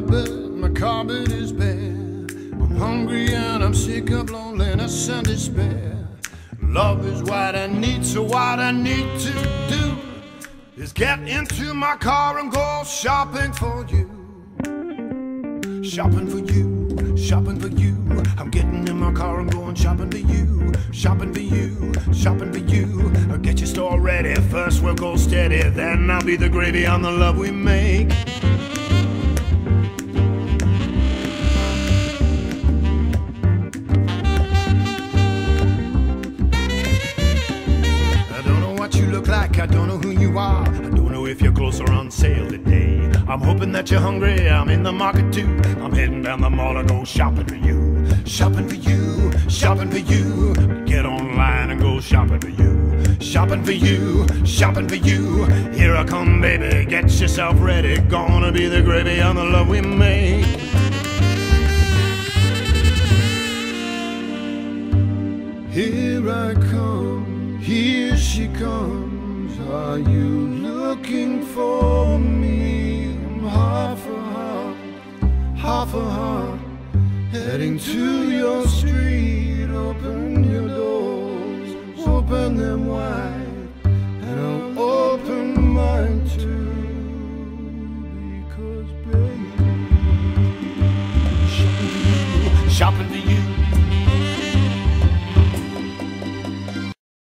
bed, my carpet is bare. I'm hungry and I'm sick of loneliness and despair. Love is what I need, so what I need to do is get into my car and go shopping for you. Shopping for you, shopping for you. I'm getting in my car and going shopping for you. Shopping for you, shopping for you. I'll get your store ready. First we'll go steady, then I'll be the gravy on the love we make. Look like, I don't know who you are. I don't know if your clothes are on sale today. I'm hoping that you're hungry, I'm in the market too. I'm heading down the mall to go shopping for you. Shopping for you, shopping for you. Get online and go shopping for you. Shopping for you, shopping for you. Here I come, baby, get yourself ready. Gonna be the gravy on the love we make. Here I come, Are you looking for me? I'm half a heart, half a heart, heading to your street. Open your doors, open them wide, and I'll open mine too. Because, baby, shopping